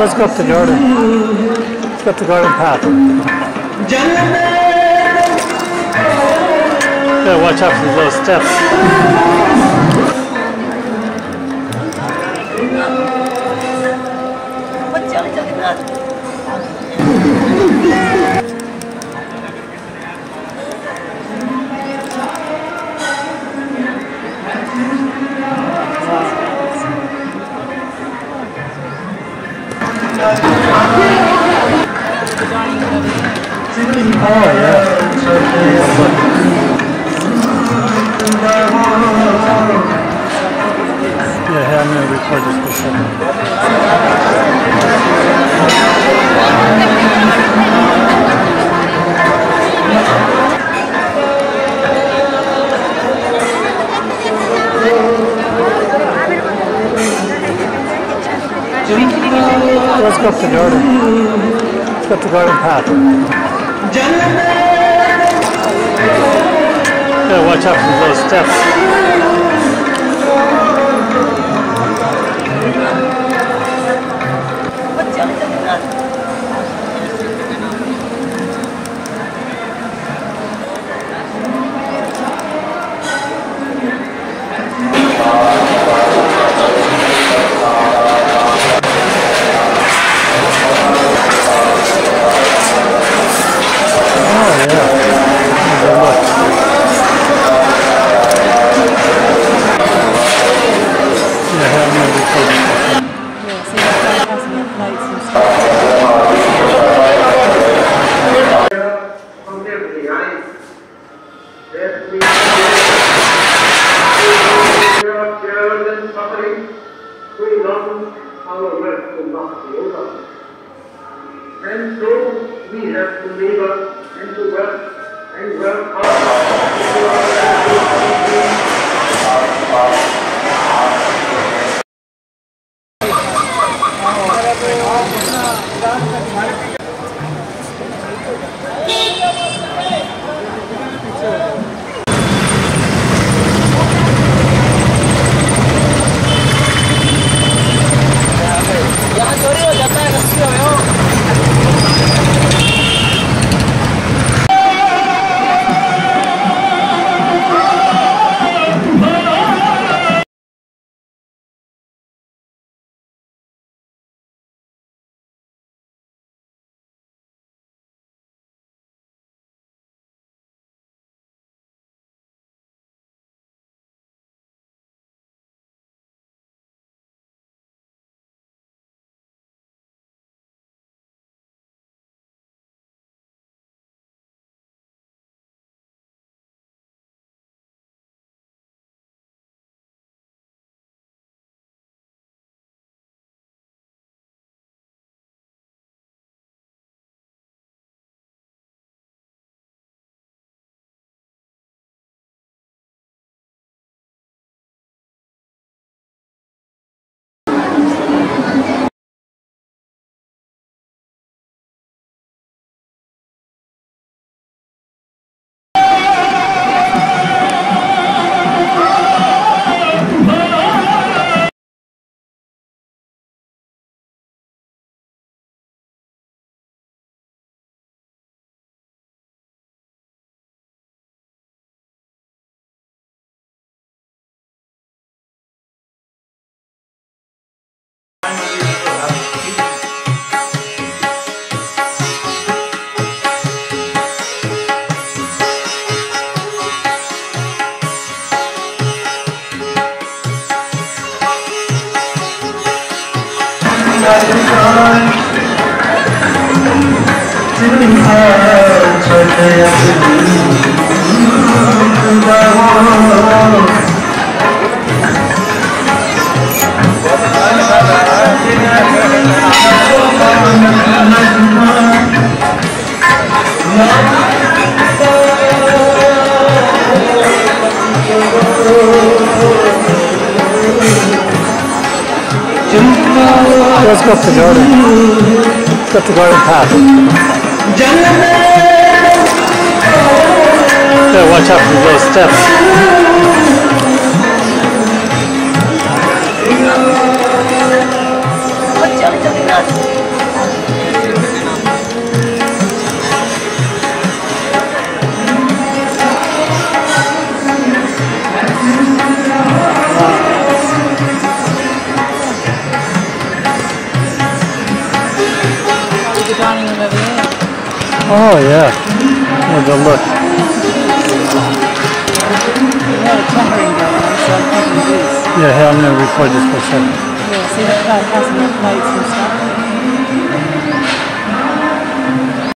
Let's go up the garden. Let's go up the garden path. Yeah, watch out for these little steps. Oh yeah. I'm gonna record this for second. Let's go the garden. Let's go up the garden path. Yeah, watch out for little steps. Our work to not be over. And so we have to labor and to work and work 절대 약속이 그다워 Let's go up the garden. Let's go up the garden path. Yeah, watch out for those steps. The so I'm thinking look. Yeah, here I'm gonna record this for a second. Yeah, see that out plates and stuff.